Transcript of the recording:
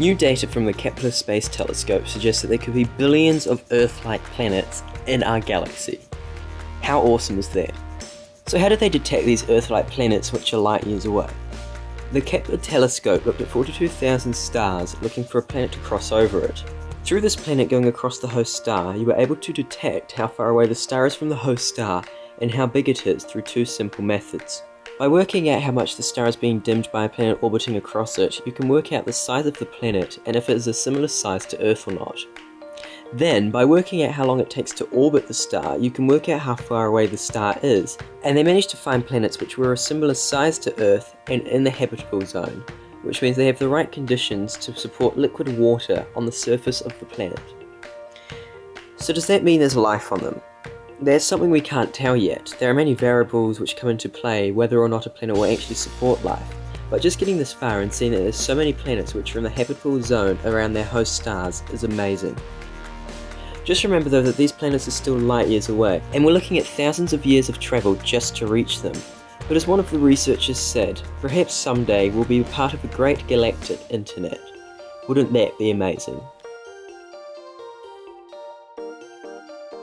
New data from the Kepler Space Telescope suggests that there could be billions of Earth-like planets in our galaxy. How awesome is that? So how did they detect these Earth-like planets which are light years away? The Kepler telescope looked at 42,000 stars looking for a planet to cross over it. Through this planet going across the host star, you were able to detect how far away the star is from the host star and how big it is through two simple methods. By working out how much the star is being dimmed by a planet orbiting across it, you can work out the size of the planet and if it is a similar size to Earth or not. Then, by working out how long it takes to orbit the star, you can work out how far away the star is, and they managed to find planets which were a similar size to Earth and in the habitable zone, which means they have the right conditions to support liquid water on the surface of the planet. So does that mean there's life on them? There's something we can't tell yet. There are many variables which come into play whether or not a planet will actually support life. But just getting this far and seeing that there's so many planets which are in the habitable zone around their host stars is amazing. Just remember though that these planets are still light years away, and we're looking at thousands of years of travel just to reach them. But as one of the researchers said, perhaps someday we'll be part of a great galactic internet. Wouldn't that be amazing?